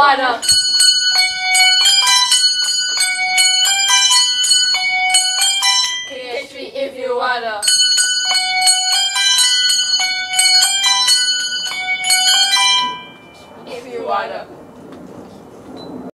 marijuana. Can't me? if you wanna. If you wanna.